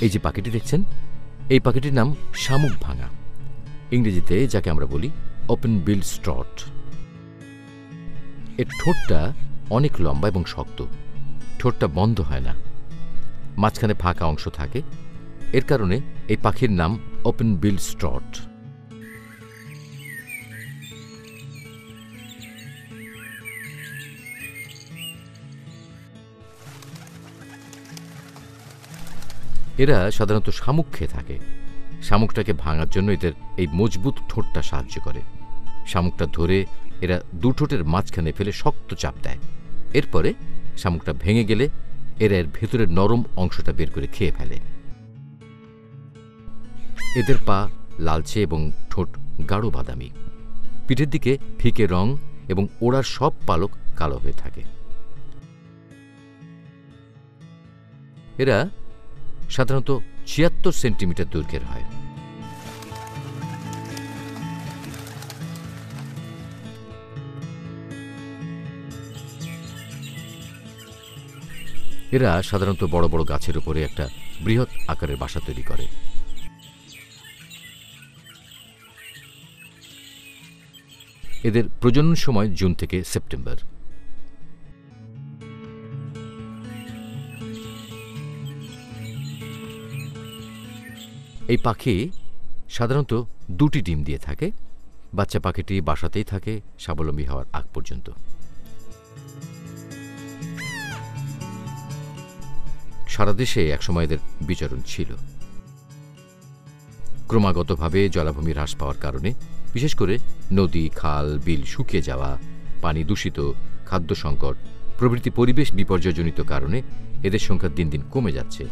এই যে পাখিটি দেখছেন, এই পাখিটির নাম শামুক ভাঙা। ইংরেজিতে যাকে আমরা বলি ওপেন বিল স্ট্রট এর ঠোঁটটা অনেক লম্বা এবং শক্ত। ঠোঁটটা বন্ধ হয় না। মাঝখানে ফাঁকা অংশ থাকে। এর কারণে এই পাখির নাম ওপেন বিল স্ট্রট এরা সাধারণত শামুক খেয়ে থাকে। শামুকটাকে ভাঙার জন্য এদের এই মজবুত ঠোঁটটা সাহায্য করে। শামুকটা ধরে এরা দু ঠোঁটের মাঝখানে ফেলে শক্ত চাপ দেয়। এরপরে শামুকটা ভেঙে গেলে এরা এর ভেতরের নরম অংশটা বের করে খেয়ে ফেলে। এদের পা লালচে এবং ঠোঁট গাঢ় বাদামি। পিঠের দিকে ফিকে রং এবং ওড়ার সব পালক কালো হয়ে থাকে। এরা সাধারণত ছিয়াত্তর সেন্টিমিটার দৈর্ঘ্যের হয়। এরা সাধারণত বড় বড় গাছের উপরে একটা বৃহৎ আকারের বাসা তৈরি করে। এদের প্রজনন সময় জুন থেকে সেপ্টেম্বর। এই পাখি সাধারণত দুটি ডিম দিয়ে থাকে, বাচ্চা পাখিটি বাসাতেই থাকে, স্বাবলম্বী হওয়ার আগ পর্যন্ত। সারা দেশে একসময় এদের বিচরণ ছিল। ক্রমাগতভাবে জলাভূমি হ্রাস পাওয়ার কারণে, বিশেষ করে নদী, খাল, বিল শুকিয়ে যাওয়া, পানি দূষিত, খাদ্য সংকট, প্রভৃতি পরিবেশ বিপর্যয়জনিত কারণে এদের সংখ্যা দিন দিন কমে যাচ্ছে।